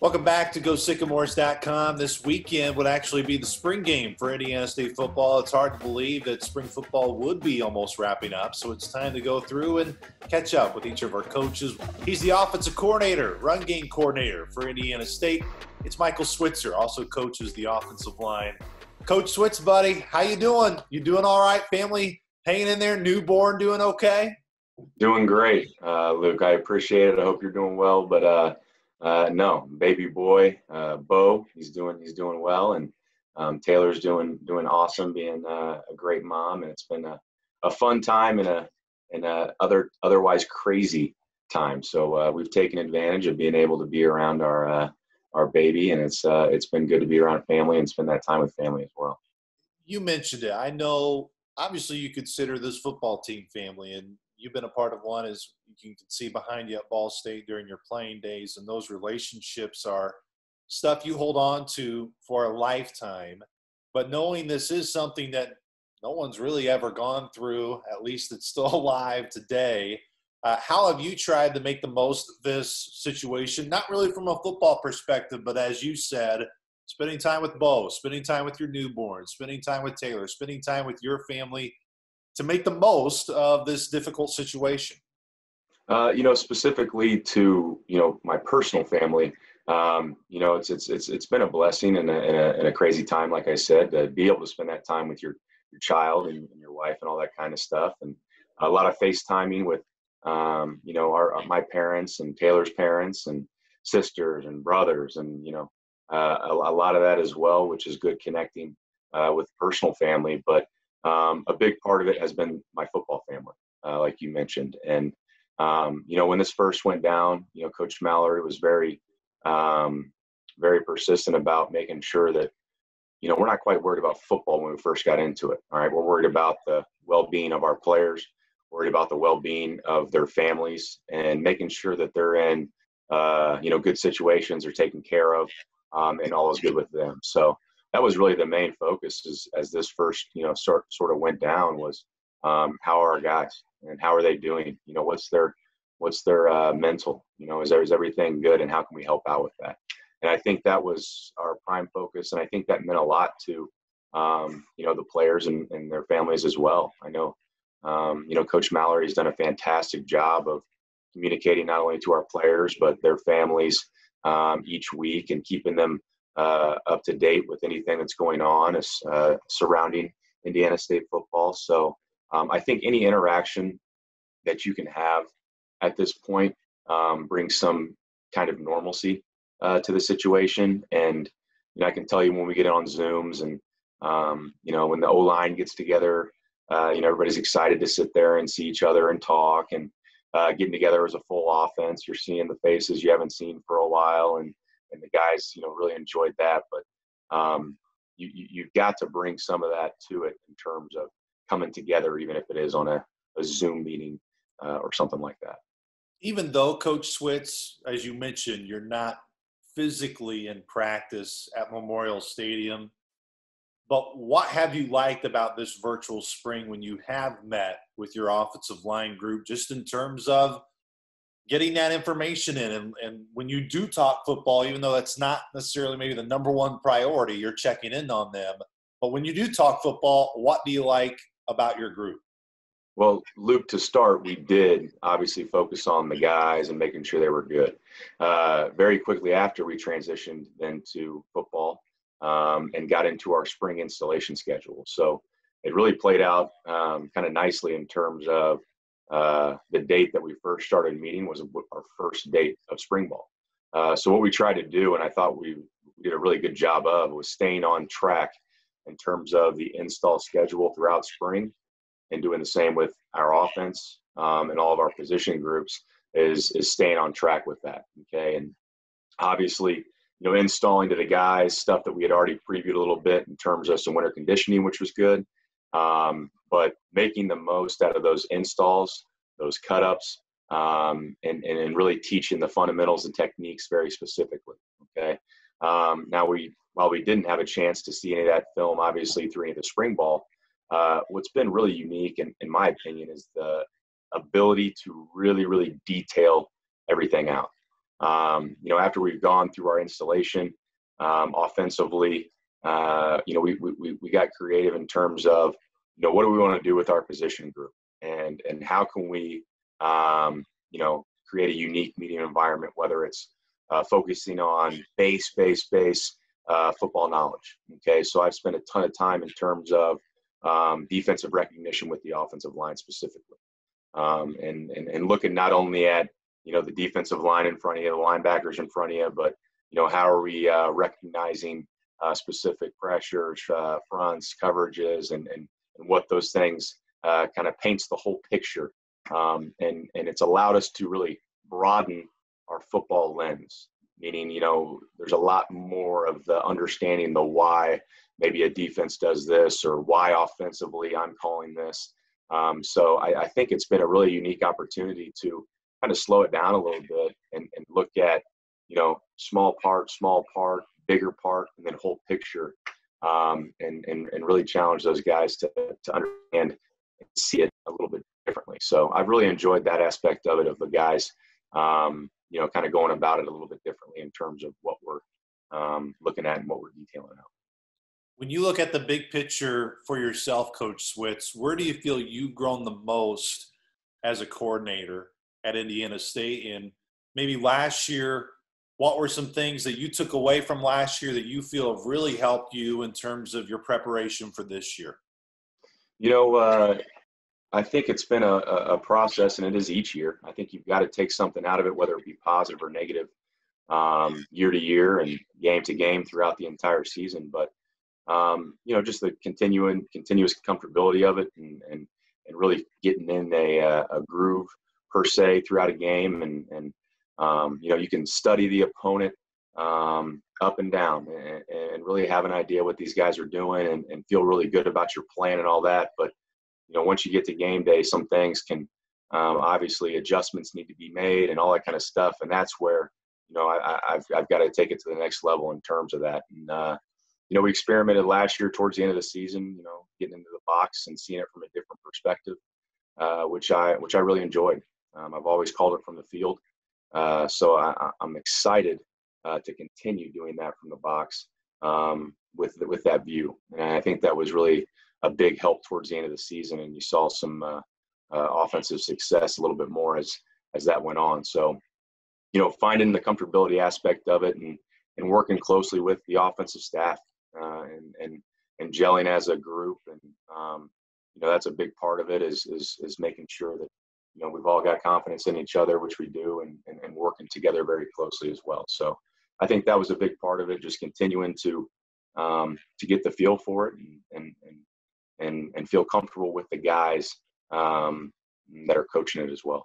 Welcome back to GoSycamores.com. This weekend would actually be the spring game for Indiana State football. It's hard to believe that spring football would be almost wrapping up, so it's time to go through and catch up with each of our coaches. He's the offensive coordinator, run game coordinator for Indiana State. It's Michael Switzer, also coaches the offensive line. Coach Switz, buddy, how you doing? You doing all right? Family hanging in there? Newborn doing okay? Doing great, uh, Luke. I appreciate it. I hope you're doing well, but uh, uh, no, baby boy, uh, Bo, he's doing he's doing well, and um, Taylor's doing doing awesome, being uh, a great mom, and it's been a, a fun time and a and a other otherwise crazy time. So uh, we've taken advantage of being able to be around our uh, our baby, and it's uh, it's been good to be around family and spend that time with family as well. You mentioned it. I know. Obviously, you consider this football team family, and you've been a part of one as you can see behind you at Ball State during your playing days, and those relationships are stuff you hold on to for a lifetime. But knowing this is something that no one's really ever gone through, at least it's still alive today. Uh, how have you tried to make the most of this situation? Not really from a football perspective, but as you said, spending time with Bo, spending time with your newborn, spending time with Taylor, spending time with your family to make the most of this difficult situation? Uh, you know, specifically to you know my personal family, um, you know, it's it's it's it's been a blessing and a, a, a crazy time, like I said, to be able to spend that time with your your child and, and your wife and all that kind of stuff, and a lot of FaceTiming with um, you know our my parents and Taylor's parents and sisters and brothers, and you know uh, a, a, lot of that as well, which is good connecting uh, with personal family, but um, a big part of it has been my football family, uh, like you mentioned. And, um, you know, when this first went down, you know, Coach Mallory was very, um, very persistent about making sure that, you know, we're not quite worried about football when we first got into it. All right. We're worried about the well being of our players, worried about the well being of their families, and making sure that they're in, uh, you know, good situations are taken care of um, and all is good with them. So, that was really the main focus as, as this first you know sort sort of went down was um, how are our guys and how are they doing? You know what's their what's their uh, mental? You know is, there, is everything good and how can we help out with that? And i think that was our prime focus and i think that meant a lot to um, you know the players and, and their families as well. I know um, you know coach mallory has done a fantastic job of communicating not only to our players but their families um, each week and keeping them uh, up to date with anything that's going on as, uh, surrounding Indiana State football. So um, I think any interaction that you can have at this point um, brings some kind of normalcy uh, to the situation. And you know, I can tell you when we get on Zooms and um, you know when the O line gets together, uh, you know everybody's excited to sit there and see each other and talk and uh, getting together as a full offense. You're seeing the faces you haven't seen for a while and and the guys, you know, really enjoyed that. But um, you, you have got to bring some of that to it in terms of coming together, even if it is on a, a Zoom meeting uh, or something like that. Even though Coach Switz, as you mentioned, you're not physically in practice at Memorial Stadium. But what have you liked about this virtual spring when you have met with your offensive line group, just in terms of getting that information in. And, and when you do talk football, even though that's not necessarily maybe the number one priority, you're checking in on them. But when you do talk football, what do you like about your group? Well, Luke, to start, we did obviously focus on the guys and making sure they were good. Uh, very quickly after, we transitioned into football um, and got into our spring installation schedule. So it really played out um, kind of nicely in terms of uh, the date that we first started meeting was our first date of spring ball. Uh, so what we tried to do, and I thought we did a really good job of, was staying on track in terms of the install schedule throughout spring, and doing the same with our offense um, and all of our position groups is is staying on track with that. Okay, and obviously, you know, installing to the guys stuff that we had already previewed a little bit in terms of some winter conditioning, which was good. Um, but making the most out of those installs, those cut ups, um, and, and, really teaching the fundamentals and techniques very specifically. Okay. Um, now, we while we didn't have a chance to see any of that film, obviously through any of the spring ball, uh, what's been really unique, in, in my opinion, is the ability to really, really detail everything out. Um, you know, after we've gone through our installation um, offensively, uh, you know, we, we, we got creative in terms of, you know, what do we want to do with our position group and, and how can we, um, you know, create a unique meeting environment, whether it's uh, focusing on base, base, base uh, football knowledge. Okay, so I've spent a ton of time in terms of um, defensive recognition with the offensive line specifically, um, and, and and looking not only at you know the defensive line in front of you, the linebackers in front of you, but you know how are we uh, recognizing uh, specific pressures, uh, fronts, coverages, and and what those things uh, kind of paints the whole picture, um, and and it's allowed us to really broaden our football lens meaning you know there's a lot more of the understanding the why. Maybe a defense does this or why offensively i'm calling this. Um, so I, I, think it's been a really unique opportunity to kind of slow it down a little bit and, and look at you know small part small part bigger part and then whole picture um, and, and, and really challenge those guys to, to understand and see it a little bit differently so i've really enjoyed that aspect of it of the guys um, you know, kind of going about it a little bit differently in terms of what we're um, looking at and what we're detailing out. When you look at the big picture for yourself, Coach Switz, where do you feel you've grown the most as a coordinator at Indiana State? And maybe last year, what were some things that you took away from last year that you feel have really helped you in terms of your preparation for this year? You know, uh, I think it's been a, a process, and it is each year. I think you've got to take something out of it, whether it be positive or negative, um, year to year and game to game throughout the entire season. But um, you know, just the continuing continuous comfortability of it, and and, and really getting in a, uh, a groove per se throughout a game, and and um, you know, you can study the opponent um, up and down, and, and, really have an idea what these guys are doing, and, and feel really good about your plan and all that, but you know, once you get to game day, some things can um, obviously adjustments need to be made and all that kind of stuff. And that's where, you know, I, have I've got to take it to the next level in terms of that. And, uh, you know, we experimented last year towards the end of the season, you know, getting into the box and seeing it from a different perspective, uh, which I, which I really enjoyed. Um, I've always called it from the field. Uh, so I, am excited uh, to continue doing that from the box um, with, with that view. And I think that was really, a big help towards the end of the season, and you saw some uh, uh, offensive success a little bit more as as that went on. So, you know, finding the comfortability aspect of it and and working closely with the offensive staff uh, and and and gelling as a group, and um, you know, that's a big part of it is is is making sure that you know we've all got confidence in each other, which we do, and and, and working together very closely as well. So. I think that was a big part of it, just continuing to um, to get the feel for it and, and, and and feel comfortable with the guys um, that are coaching it as well.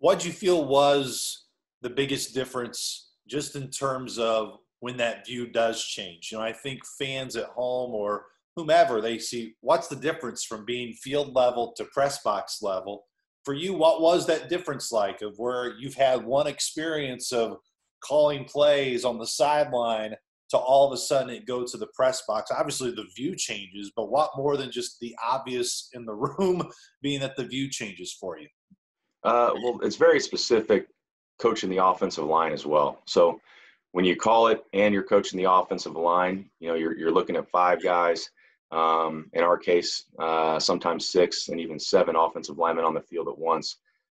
What do you feel was the biggest difference, just in terms of when that view does change? You know, I think fans at home or whomever they see what's the difference from being field level to press box level. For you, what was that difference like of where you've had one experience of calling plays on the sideline to all of a sudden it go to the press box. Obviously, the view changes, but what more than just the obvious in the room being that the view changes for you? Uh, well, it's very specific coaching the offensive line as well. So when you call it and you're coaching the offensive line, you know, you're, you're looking at five guys. Um, in our case, uh, sometimes six and even seven offensive linemen on the field at once.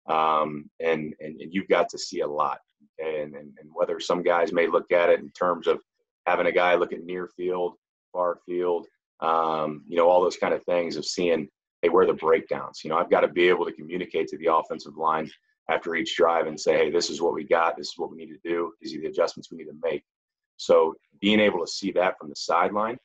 Um, and, and, and, you've got to see a lot. And, and, and whether some guys may look at it in terms of having a guy look at near field, far field, um, you know, all those kind of things of seeing, hey, where are the breakdowns? You know, I've got to be able to communicate to the offensive line after each drive and say, hey, this is what we got. This is what we need to do. These are the adjustments we need to make. So being able to see that from the sideline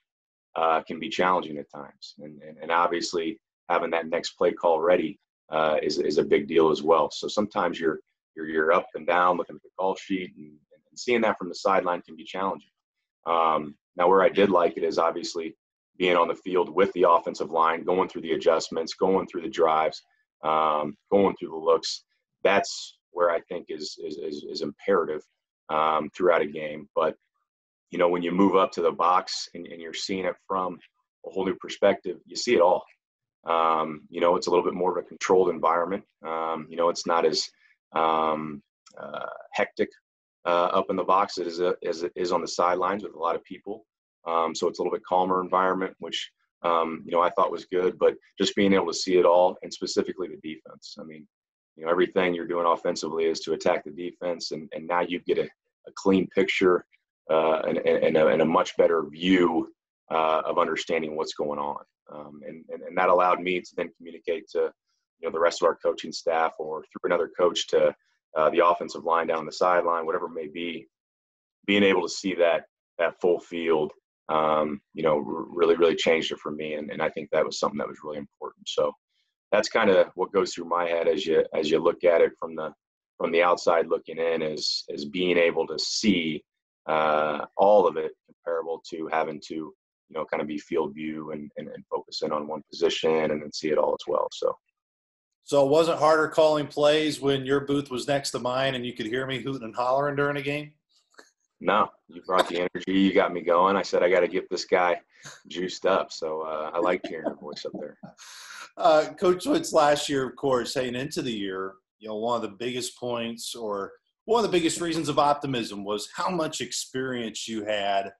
uh, can be challenging at times. And, and, and, obviously having that next play call ready uh, is, is a big deal as well. So sometimes you're, you're, you're up and down looking at the call sheet and, and seeing that from the sideline can be challenging. Um, now, where I did like it is obviously being on the field with the offensive line, going through the adjustments, going through the drives, um, going through the looks. That's where I think is is is, is imperative um, throughout a game. But you know, when you move up to the box and, and, you're seeing it from a whole new perspective, you see it all. Um, you know, it's a little bit more of a controlled environment. Um, you know, it's not as um, uh, hectic uh, up in the box as it, as it is on the sidelines with a lot of people. Um, so it's a little bit calmer environment, which um, you know I thought was good. But just being able to see it all, and specifically the defense. I mean, you know everything you're doing offensively is to attack the defense, and and now you get a, a clean picture uh, and, and, a, and, a, much better view uh, of understanding what's going on. Um, and, and, and that allowed me to then communicate to you know the rest of our coaching staff or through another coach to uh, the offensive line down the sideline, whatever it may be. Being able to see that that full field, um, you know, really really changed it for me, and, and I think that was something that was really important. So that's kind of what goes through my head as you as you look at it from the from the outside looking in is is being able to see uh, all of it comparable to having to you know kind of be field view and, and, and focus in on one position and then see it all as well so so it wasn't harder calling plays when your booth was next to mine and you could hear me hooting and hollering during a game? No, you brought the energy. You got me going. I said I got to get this guy juiced up. So uh, I liked hearing your voice up there. Uh, Coach Switz last year, of course, heading into the year, you know, one of the biggest points or one of the biggest reasons of optimism was how much experience you had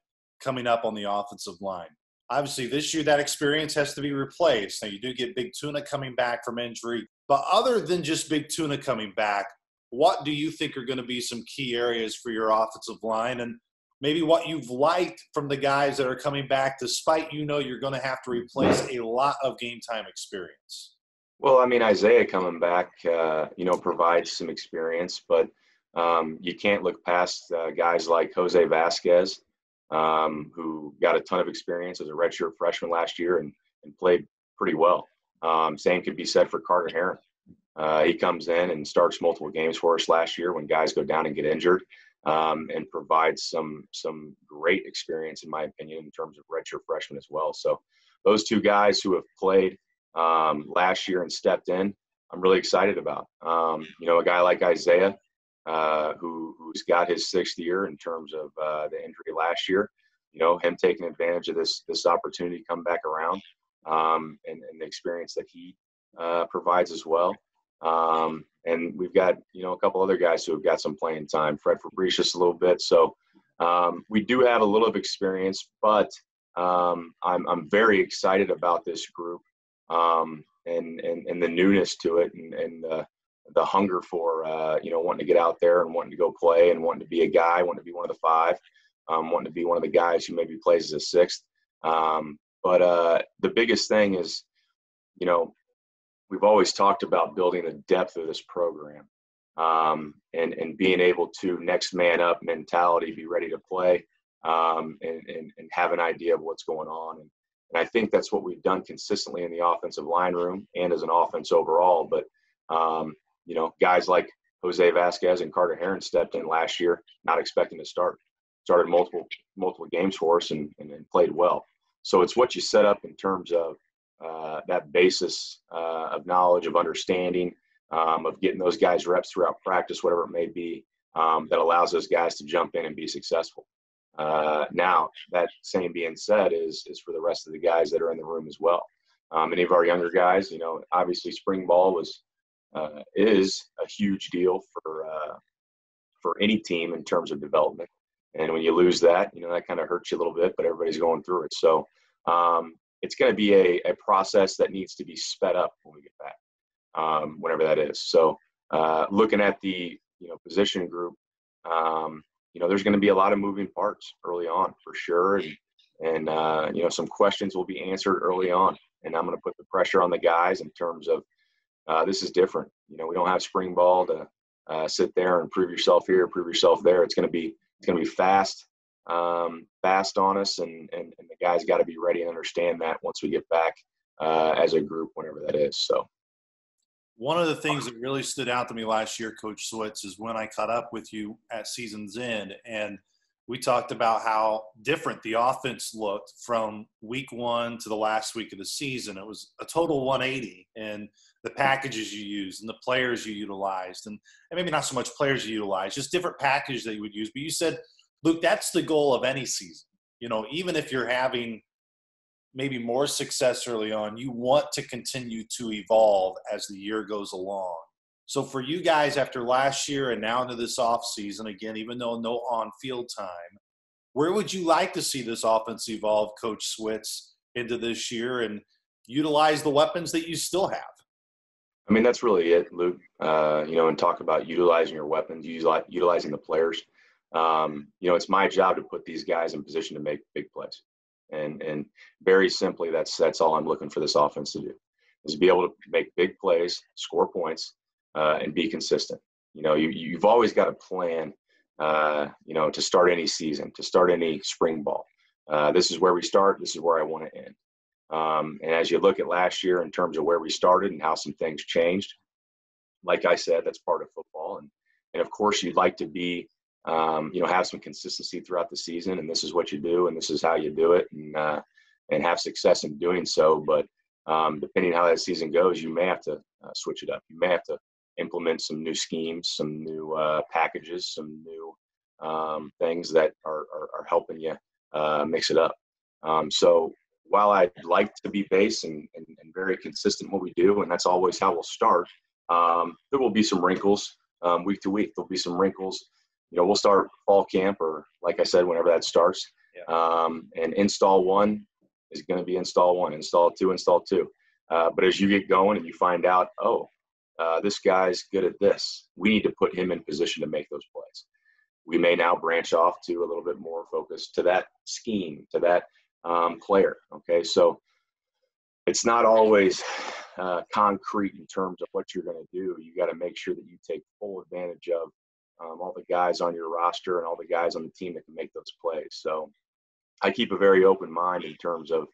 coming up on the offensive line. Obviously, this year that experience has to be replaced. Now, you do get Big Tuna coming back from injury. But other than just Big Tuna coming back, what do you think are going to be some key areas for your offensive line? And maybe what you've liked from the guys that are coming back, despite you know you're going to have to replace a lot of game time experience? Well, I mean, Isaiah coming back, uh, you know, provides some experience, but um, you can't look past uh, guys like Jose Vasquez, um, who got a ton of experience as a redshirt freshman last year and, and played pretty well. Um, same could be said for Carter Heron. Uh, he comes in and starts multiple games for us last year when guys go down and get injured, um, and provides some some great experience, in my opinion, in terms of redshirt freshman as well. So those two guys who have played um, last year and stepped in, I'm really excited about. Um, you know, a guy like Isaiah, uh, who who's got his sixth year in terms of uh, the injury last year. You know, him taking advantage of this this opportunity to come back around um, and, and, the experience that he uh, provides as well. Um, and we've got you know a couple other guys who have got some playing time. Fred Fabricius a little bit. So um, we do have a little of experience, but um, I'm I'm very excited about this group um, and, and and the newness to it and and the hunger for uh, you know wanting to get out there and wanting to go play and wanting to be a guy, wanting to be one of the five, um, wanting to be one of the guys who maybe plays as a sixth. Um, but uh, the biggest thing is, you know, we've always talked about building the depth of this program um, and and being able to next man up mentality, be ready to play, um, and, and and have an idea of what's going on. And, and I think that's what we've done consistently in the offensive line room and as an offense overall. But um, you know, guys like Jose Vasquez and Carter Heron stepped in last year, not expecting to start. Started multiple multiple games for us and, and, and played well. So it's what you set up in terms of uh, that basis uh, of knowledge, of understanding, um, of getting those guys reps throughout practice, whatever it may be, um, that allows those guys to jump in and be successful. Uh, now, that same being said, is is for the rest of the guys that are in the room as well. Um, any of our younger guys, you know, obviously spring ball was uh, is a huge deal for uh, for any team in terms of development. And when you lose that, you know that kind of hurts you a little bit. But everybody's going through it, so um, it's going to be a, a process that needs to be sped up when we get back, um, whenever that is. So uh, looking at the you know position group, um, you know there's going to be a lot of moving parts early on for sure, and and uh, you know some questions will be answered early on. And I'm going to put the pressure on the guys in terms of uh, this is different. You know, we don't have spring ball to uh, sit there and prove yourself here, prove yourself there. It's going to be it's going to be fast, um, fast on us, and and, and the guys got to be ready and understand that once we get back uh, as a group, whenever that is. So. One of the things that really stood out to me last year, Coach Switz, is when I caught up with you at season's end, and we talked about how different the offense looked from week one to the last week of the season. It was a total 180, and the packages you used and the players you utilized and, and maybe not so much players you utilized just different packages that you would use. But you said luke that's the goal of any season. You know even if you're having maybe more success early on you want to continue to evolve as the year goes along. So for you guys after last year and now into this off season, again, even though no on field time, where would you like to see this offense evolve, Coach Switz, into this year and utilize the weapons that you still have? I mean, that's really it, Luke. Uh, you know, and talk about utilizing your weapons, utilizing the players. Um, you know, it's my job to put these guys in position to make big plays. And and very simply, that's that's all I'm looking for this offense to do is be able to make big plays, score points, uh, and be consistent. You know, you you've always got a plan. Uh, you know, to start any season, to start any spring ball. Uh, this is where we start. This is where I want to end. Um, and as you look at last year in terms of where we started and how some things changed, like I said, that's part of football. And and of course, you'd like to be um, you know, have some consistency throughout the season, and this is what you do, and this is how you do it, and uh, and have success in doing so. But um, depending how that season goes, you may have to uh, switch it up. You may have to implement some new schemes, some new uh, packages, some new um, things that are, are, are helping you uh, mix it up. Um, so while I'd like to be base and, and, and, very consistent what we do, and that's always how we'll start, um, there will be some wrinkles um, week to week. There'll be some wrinkles you know, we'll start fall camp or like I said, whenever that starts. Yeah. Um, and install one is going to be install one, install two, install two. Uh, but as you get going and you find out, oh, uh, this guy's good at this, we need to put him in position to make those plays. We may now branch off to a little bit more focus to that scheme, to that um, player. Okay, so it's not always uh, concrete in terms of what you're going to do. You got to make sure that you take full advantage of um, all the guys on your roster and all the guys on the team that can make those plays. So I keep a very open mind in terms of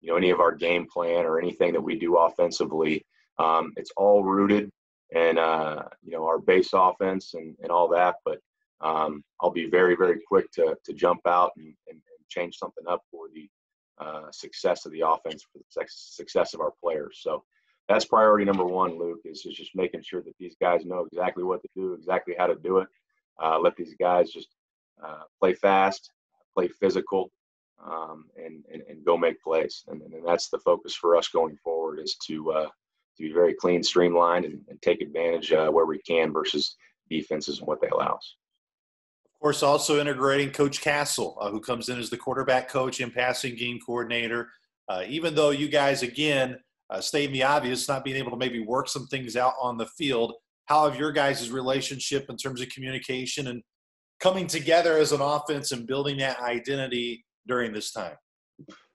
you know any of our game plan or anything that we do offensively. Um, it's all rooted in uh, you know our base offense and, and all that, but um, I'll be very very quick to to jump out and, and, and change something up for the uh, success of the offense for the success of our players. So that's priority number one, Luke, is, is just making sure that these guys know exactly what to do, exactly how to do it. Uh, let these guys just uh, play fast, play physical, um, and, and, and go make plays. And, and that's the focus for us going forward is to uh, to be very clean, streamlined, and, and take advantage uh, where we can versus defenses and what they allow us. Of course, also integrating Coach Castle, uh, who comes in as the quarterback coach and passing game coordinator. Uh, even though you guys, again, uh, stating the obvious, not being able to maybe work some things out on the field. How have your guys' relationship in terms of communication and coming together as an offense and building that identity during this time?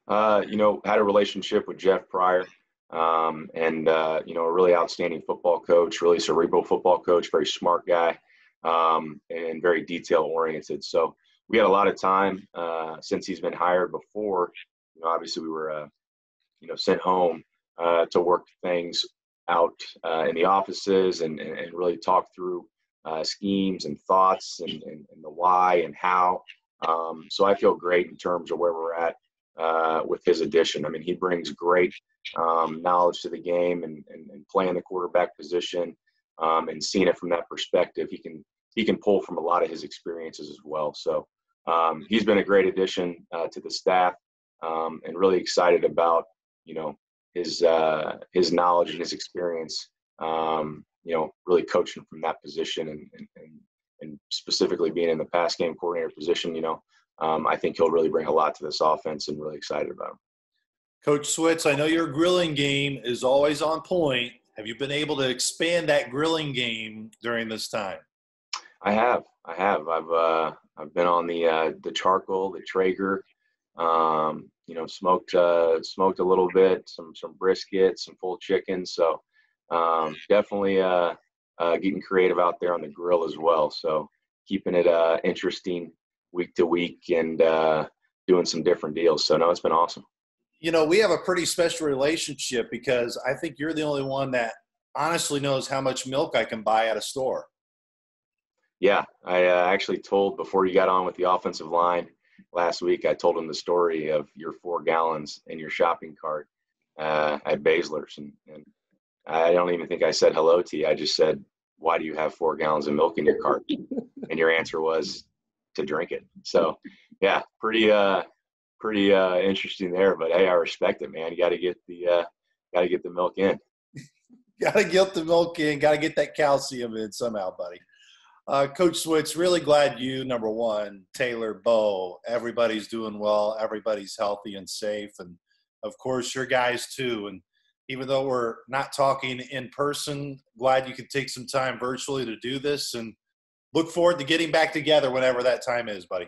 Uh, you know, had a relationship with Jeff Pryor, um, and uh, you know, a really outstanding football coach, really cerebral football coach, very smart guy, um, and very detail oriented. So we had a lot of time uh, since he's been hired. Before, you know, obviously we were, uh, you know, sent home uh, to work things out uh, in the offices and, and really talk through uh, schemes and thoughts and, and, and, the why and how. Um, so I feel great in terms of where we're at uh, with his addition. I mean, he brings great um, knowledge to the game and, and, and playing the quarterback position um, and seeing it from that perspective. He can he can pull from a lot of his experiences as well. So um, he's been a great addition uh, to the staff um, and really excited about you know his uh, his knowledge and his experience. Um, you know, really coaching from that position and, and, and specifically being in the pass game coordinator position. You know, um, I think he'll really bring a lot to this offense, and really excited about him. Coach Switz, I know your grilling game is always on point. Have you been able to expand that grilling game during this time? I have. I have. I've uh, I've been on the uh, the charcoal, the Traeger, um, you know, smoked uh, smoked a little bit, some some brisket, some full chicken. So um, definitely uh, uh, getting creative out there on the grill as well. So keeping it uh, interesting week to week and uh, doing some different deals. So no, it's been awesome. You know, we have a pretty special relationship because I think you're the only one that honestly knows how much milk I can buy at a store. Yeah, I uh, actually told before you got on with the offensive line last week I told him the story of your four gallons in your shopping cart uh, at Baesler's, and, and I don't even think I said hello to you. I just said, "Why do you have four gallons of milk in your cart?" and your answer was to drink it. So, yeah, pretty uh, pretty uh, interesting there. But hey, I respect it, man. You got to get the uh, got to get the milk in. got to get the milk in. Got to get that calcium in somehow, buddy. Uh, Coach Switz, really glad you, number one, Taylor, Bo, everybody's doing well, everybody's healthy and safe, and of course your guys too. And even though we're not talking in person, glad you could take some time virtually to do this, and look forward to getting back together whenever that time is, buddy.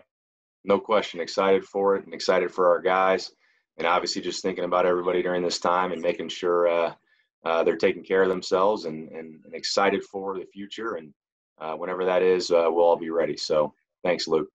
No question, excited for it, and excited for our guys, and obviously just thinking about everybody during this time and making sure uh, uh, they're taking care of themselves, and, and, and excited for the future. And whenever that is, uh, we'll all be ready. So thanks, Luke.